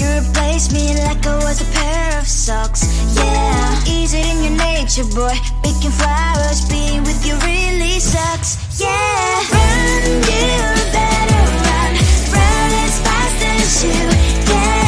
You replaced me like I was a pair of socks. Yeah, Easy in your nature, boy? Picking flowers, being with you really sucks. Yeah, run, you better run, run as fast as you can.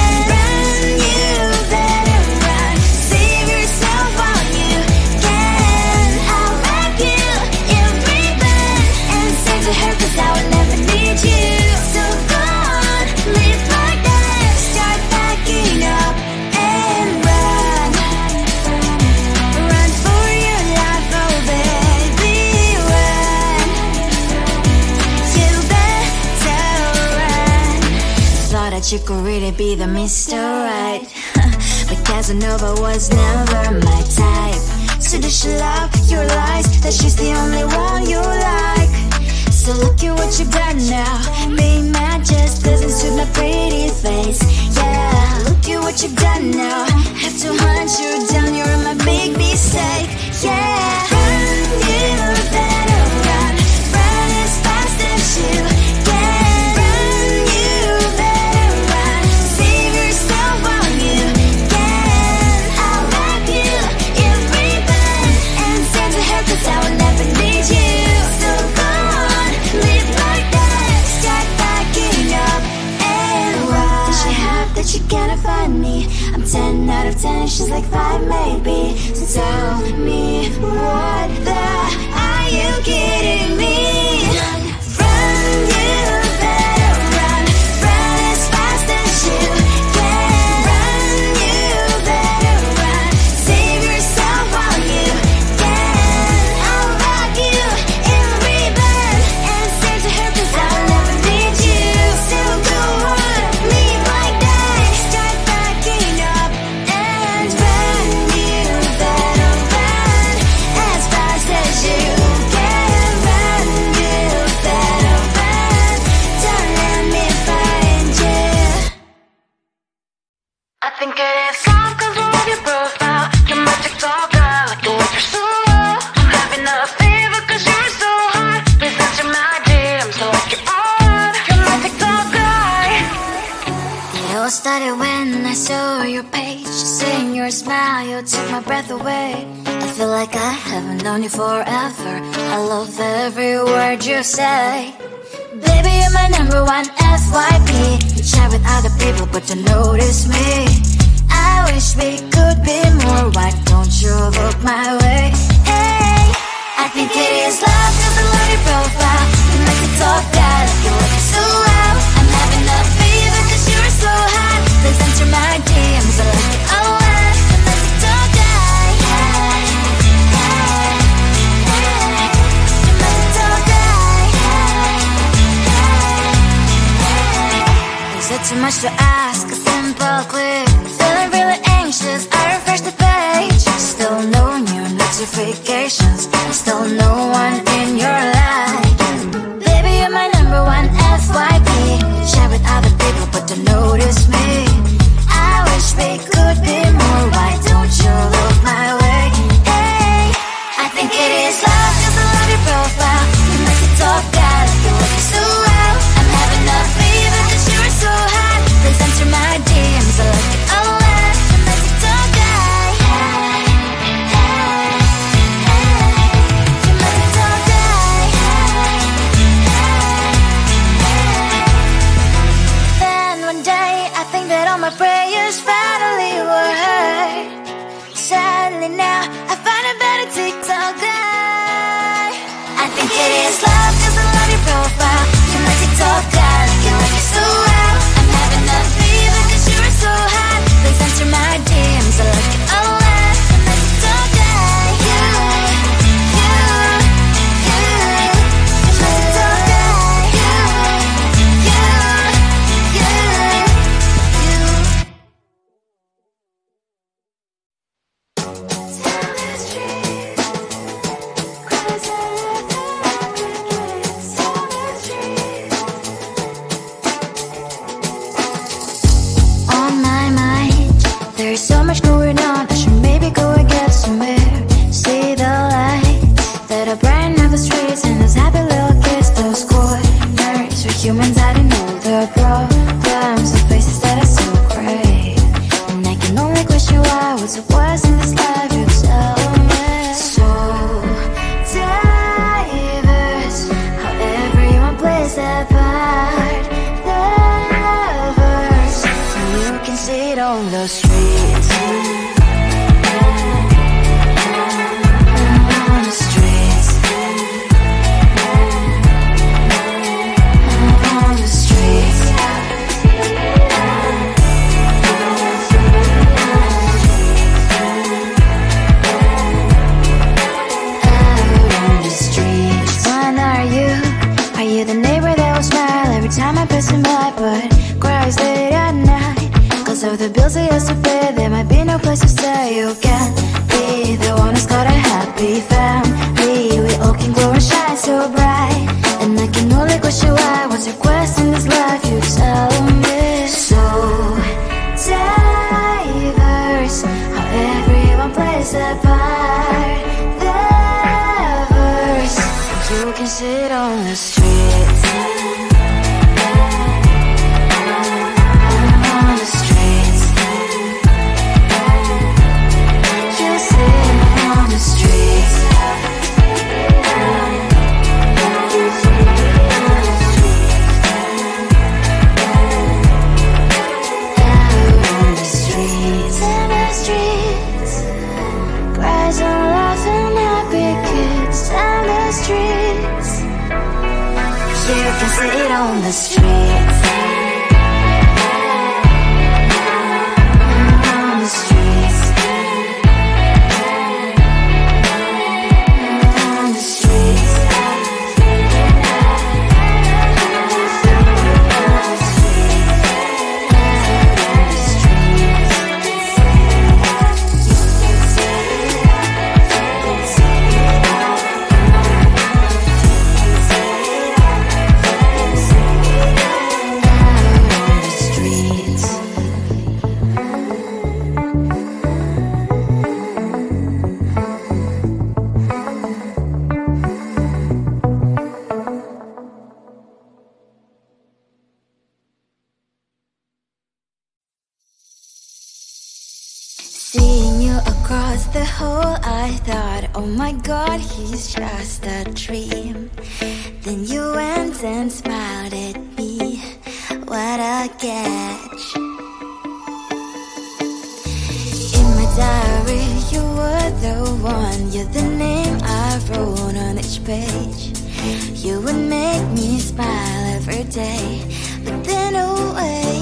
But Casanova was never my type. So does she love your lies? That she's the only one you like. So look at what you've done now. Being mad just doesn't suit my pretty face. Yeah, look at what you've done now. Have to hunt you down, you're my big mistake. Yeah, run, you better run. Run as fast as you my breath away. I feel like I haven't known you forever. I love every word you say. Baby, you're my number one FYP. Share with other people, but you notice me. I wish we could be more. Why don't you look my way? Hey, I think it is love. so I separate can see it on the streets god, he's just a dream. Then you went and smiled at me. What a catch. In my diary, you were the one. You're the name I wrote on each page. You would make me smile every day, but then oh, away.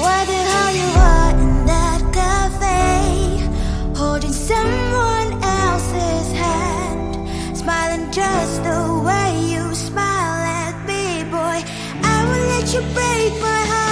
Why the hell you are? darling, just the way you smile at me, boy. I will let you break my heart.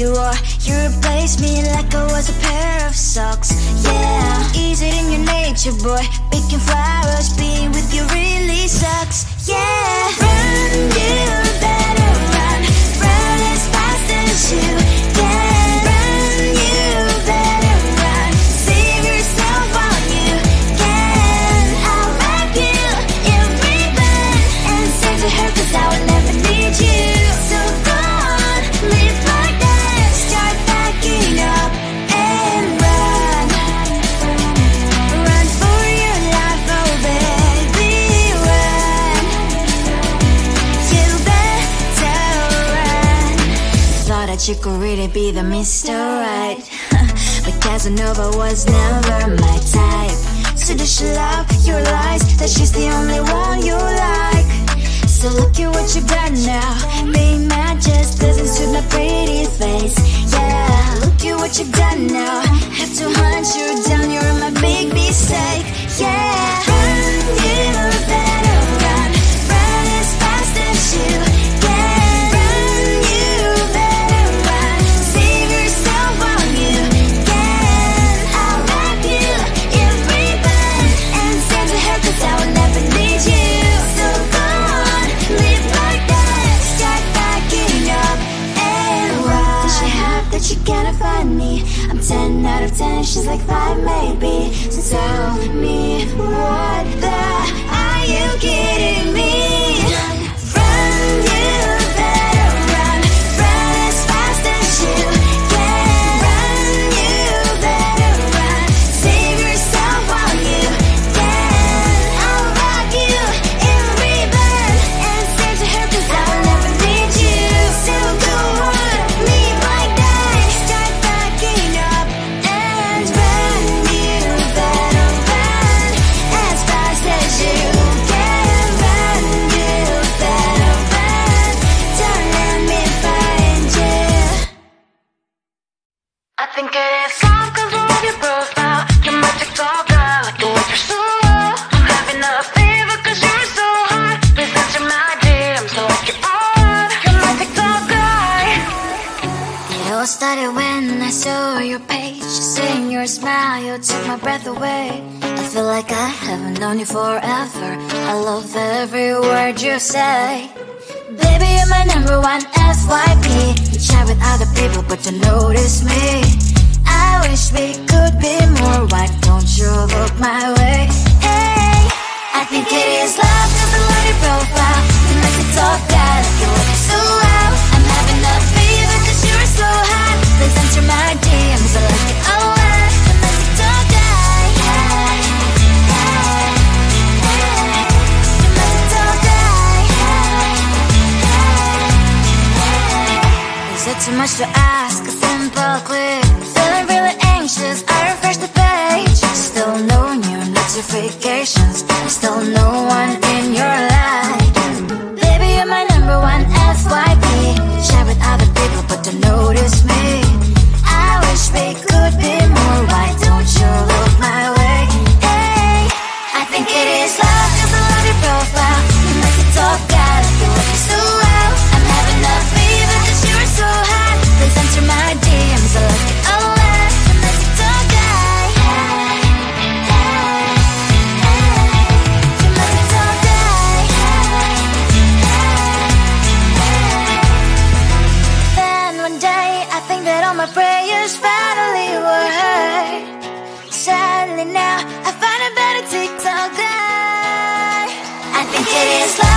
you are. You replace me like I was a pair of socks. Yeah, is it in your nature, boy? Picking flowers, being with you really sucks. Yeah, run you could really be the Mr. Right But Casanova was never my type So dish love your lies ten, she's like five maybe So tell me what the, are you kidding me? saw your page, seeing your smile, you took my breath away. I feel like I haven't known you forever. I love every word you say. Baby, you're my number one FYP. You chat with other people, but you notice me. I wish we could be more. Why don't you look my way? Hey, I think it is love, cause I love your profile. You make it talk, I so I it is like